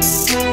Peace.